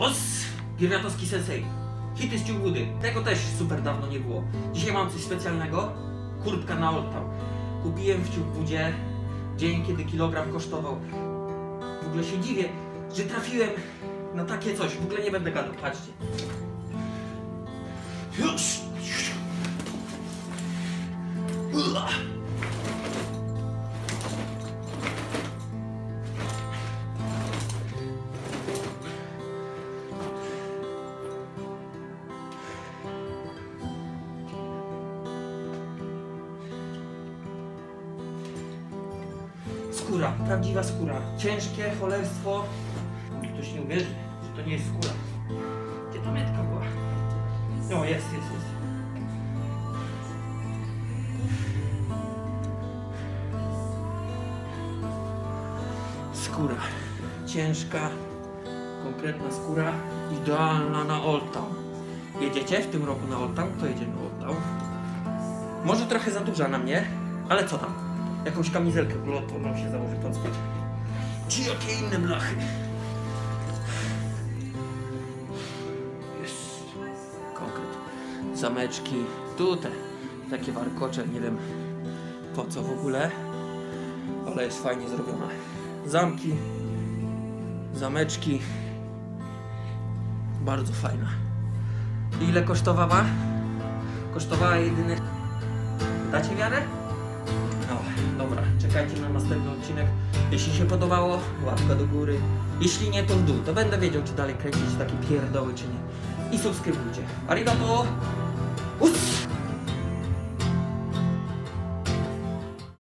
Os! Girniatowski Sensei. Hity z Ciugudy. Tego też super dawno nie było. Dzisiaj mam coś specjalnego. Kurtka na Oldtown. Kupiłem w Ciugudzie dzień, kiedy kilogram kosztował. W ogóle się dziwię, że trafiłem na takie coś. W ogóle nie będę gadał. Patrzcie. Już! Skóra, prawdziwa skóra. Ciężkie cholerstwo. Ktoś nie uwierzy, że to nie jest skóra. Gdzie ta metka była? No, jest, jest, jest. Skóra. Ciężka, konkretna skóra. Idealna na Old Town. Jedziecie w tym roku na Old Town? Kto jedzie na Old Town? Może trochę za duża na mnie, ale co tam? Jakąś kamizelkę kulotową się założy pod spodem. Czy jakie inne blachy? Jest konkret. Zameczki. Tutaj. Takie warkocze, nie wiem po co w ogóle. Ale jest fajnie zrobiona. Zamki. Zameczki. Bardzo fajna. Ile kosztowała? Kosztowała jedyne... Dacie wiarę? No, dobra, czekajcie na następny odcinek. Jeśli się podobało, łapka do góry. Jeśli nie, to w dół. To będę wiedział, czy dalej kręcić takie pierdoły, czy nie. I subskrybujcie. Arigato!